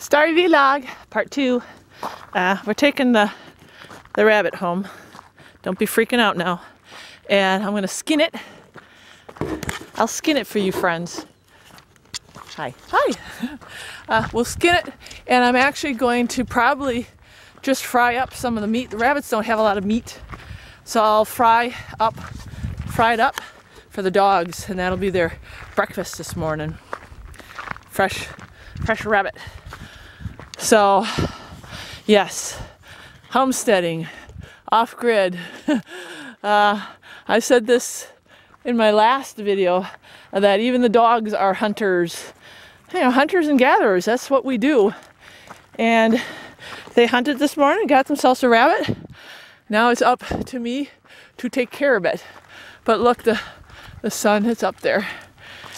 Starry Vlog, part two. Uh, we're taking the, the rabbit home. Don't be freaking out now. And I'm gonna skin it. I'll skin it for you friends. Hi. Hi. Uh, we'll skin it and I'm actually going to probably just fry up some of the meat. The rabbits don't have a lot of meat. So I'll fry up, fry it up for the dogs and that'll be their breakfast this morning. Fresh, fresh rabbit. So, yes, homesteading, off grid. uh, I said this in my last video that even the dogs are hunters. You know, hunters and gatherers, that's what we do. And they hunted this morning, got themselves a rabbit. Now it's up to me to take care of it. But look, the, the sun is up there.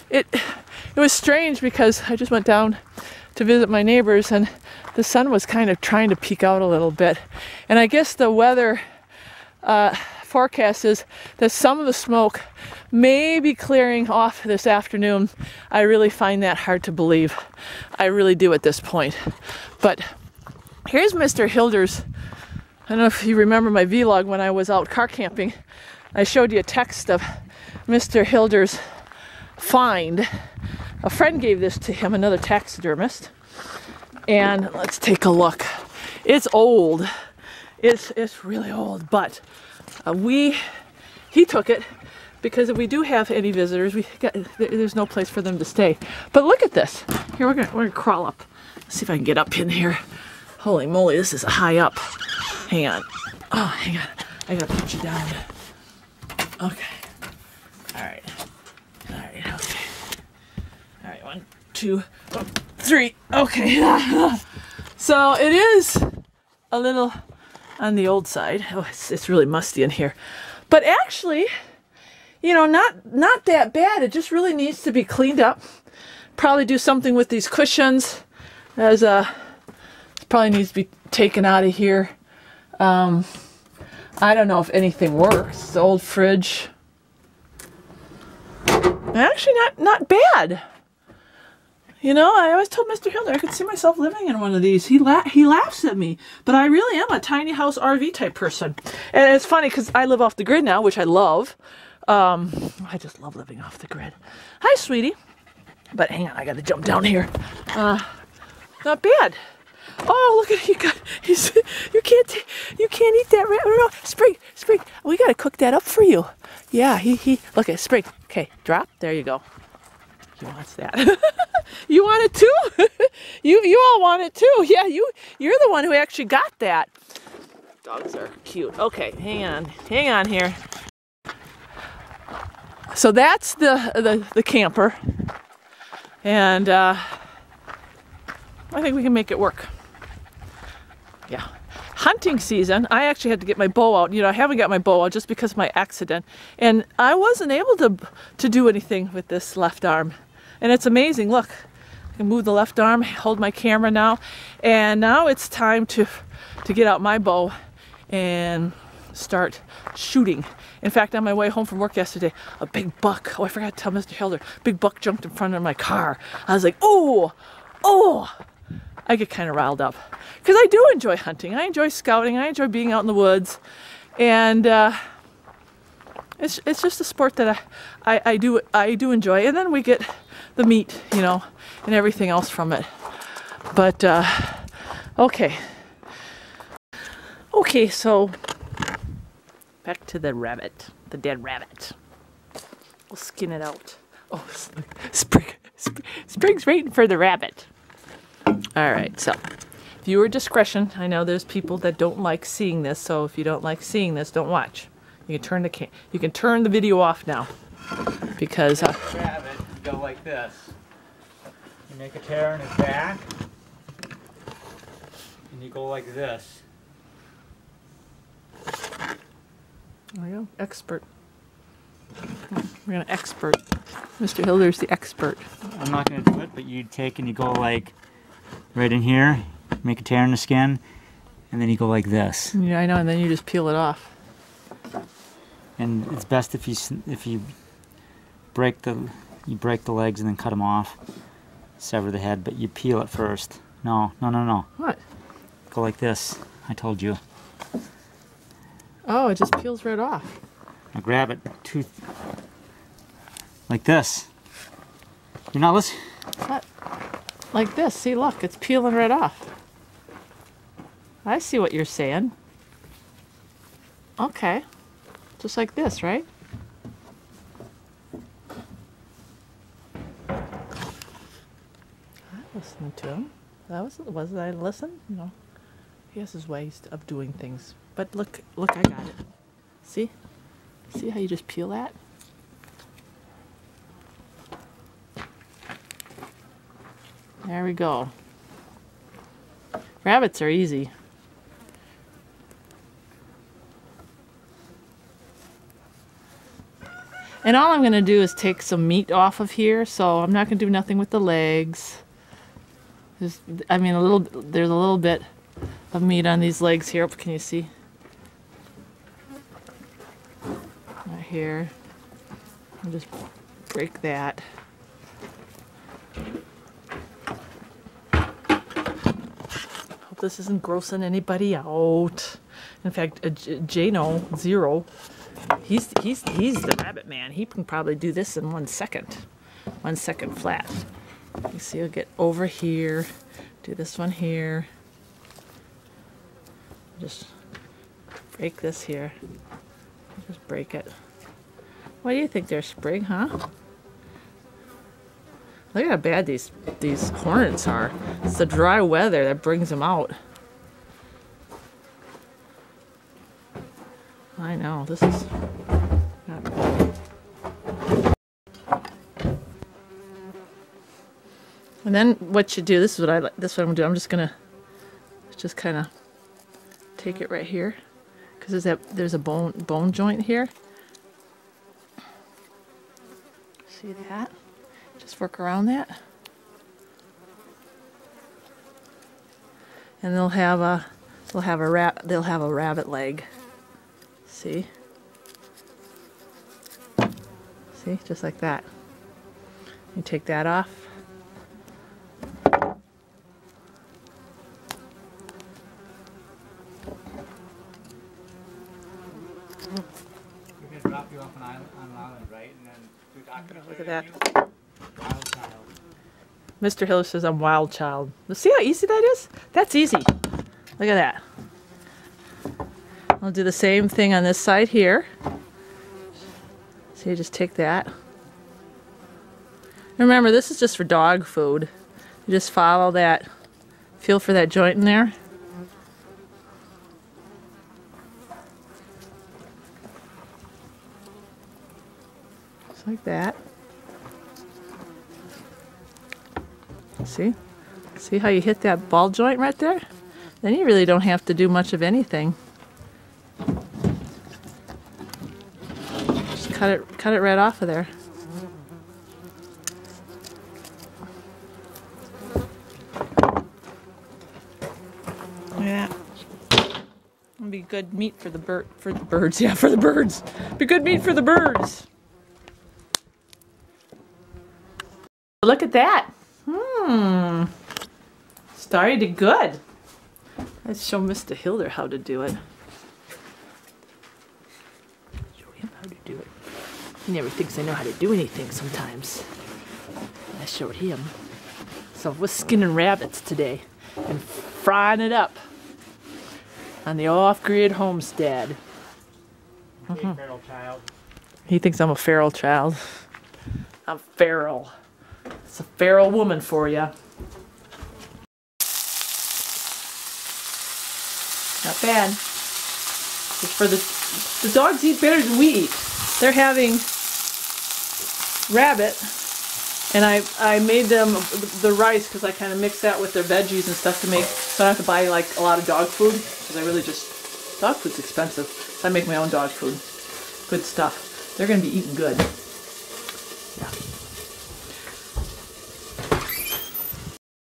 It, it was strange because I just went down to visit my neighbors and the sun was kind of trying to peek out a little bit. And I guess the weather uh, forecast is that some of the smoke may be clearing off this afternoon. I really find that hard to believe. I really do at this point. But here's Mr. Hilders. I don't know if you remember my vlog when I was out car camping. I showed you a text of Mr. Hilders' find. A friend gave this to him, another taxidermist. And let's take a look. It's old. It's it's really old, but uh, we he took it because if we do have any visitors, we got there's no place for them to stay. But look at this. Here we're gonna we're gonna crawl up. Let's see if I can get up in here. Holy moly, this is high up. Hang on. Oh, hang on. I gotta put you down. Okay. All right. All right. Okay. All right. One, two, three. Okay. so it is a little on the old side. Oh, it's, it's really musty in here. But actually, you know, not not that bad. It just really needs to be cleaned up. Probably do something with these cushions. As uh, probably needs to be taken out of here. Um, I don't know if anything works. The old fridge. Actually, not not bad. You know, I always told Mr. Hilder I could see myself living in one of these. He la- he laughs at me, but I really am a tiny house RV type person. And it's funny because I live off the grid now, which I love. Um, I just love living off the grid. Hi, sweetie. But hang on, I got to jump down here. Uh, not bad. Oh, look at you got. He's, you can't. You can't eat that. No, no, Spring, Spring. We got to cook that up for you. Yeah, he he. Look at Spring. Okay, drop. There you go. He wants that. you want it too? you you all want it too. Yeah, you you're the one who actually got that. Dogs are cute. Okay, hang on. Hang on here. So that's the the, the camper. And uh, I think we can make it work. Yeah. Hunting season, I actually had to get my bow out. You know, I haven't got my bow out just because of my accident. And I wasn't able to to do anything with this left arm. And it's amazing. Look, I can move the left arm, hold my camera now. And now it's time to, to get out my bow and start shooting. In fact, on my way home from work yesterday, a big buck, oh, I forgot to tell Mr. Hilder, big buck jumped in front of my car. I was like, oh, oh, I get kind of riled up. Because I do enjoy hunting. I enjoy scouting. I enjoy being out in the woods. And uh, it's, it's just a sport that I, I, I, do, I do enjoy. And then we get the meat, you know, and everything else from it. But, uh, okay. Okay, so back to the rabbit, the dead rabbit. We'll skin it out. Oh, Spring, Spring, Spring's waiting for the rabbit. All right, so viewer discretion. I know there's people that don't like seeing this, so if you don't like seeing this, don't watch. You can turn the can you can turn the video off now because uh, rabbit go like this. You make a tear in his back, and you go like this. There you go, expert. We're gonna expert. Mr. Hilder's the expert. I'm not gonna do it, but you take and you go like right in here, make a tear in the skin, and then you go like this. Yeah, I know, and then you just peel it off. And it's best if you if you break the you break the legs and then cut them off, sever the head, but you peel it first. No, no, no, no. What? Go like this. I told you. Oh, it just peels right off. Now grab it. Tooth. Like this. You're not listening. What? Like this. See, look, it's peeling right off. I see what you're saying. Okay. Just like this, right? I listened to him. That was was I listen? No. He has his ways of doing things. But look, look, I got it. See? See how you just peel that? There we go. Rabbits are easy. And all I'm going to do is take some meat off of here, so I'm not going to do nothing with the legs. There's, I mean, a little. There's a little bit of meat on these legs here. Can you see? Right here. I'll just break that. Hope this isn't grossing anybody out. In fact, uh, Jano Zero, he's he's he's the rabbit man. He can probably do this in one second, one second flat. You see, he'll get over here, do this one here. Just break this here. Just break it. What do you think they're spring, huh? Look at how bad these these hornets are. It's the dry weather that brings them out. Know, this is not good. And then what you do, this is what I like, this is what I'm gonna do. I'm just gonna just kind of take it right here because there's that there's a bone bone joint here. See that? Just work around that. And they'll have a they'll have a rat they'll have a rabbit leg. See? See, just like that. You take that off. We're gonna drop you off an island, on an island, right? And then do doctor. Look at that. Mr. Hilder says I'm wild child. See how easy that is? That's easy. Look at that. I'll do the same thing on this side here. So you just take that. Remember, this is just for dog food. You just follow that, feel for that joint in there. Just like that. See? See how you hit that ball joint right there? Then you really don't have to do much of anything. Cut it cut it right off of there. Yeah. It'll be good meat for the bird for the birds. Yeah, for the birds. Be good meat for the birds. Look at that. Hmm. Started good. Let's show Mr. Hilder how to do it. Show him how to do it. He never thinks I know how to do anything sometimes. I showed him. So we're skinning rabbits today and frying it up on the off-grid homestead. Mm-hmm. Feral child. He thinks I'm a feral child. I'm feral. It's a feral woman for you. Not bad. Just for the the dogs eat better than we eat. They're having rabbit, and I I made them the rice because I kind of mix that with their veggies and stuff to make so I don't have to buy like a lot of dog food because I really just dog food's expensive. So I make my own dog food. Good stuff. They're gonna be eating good.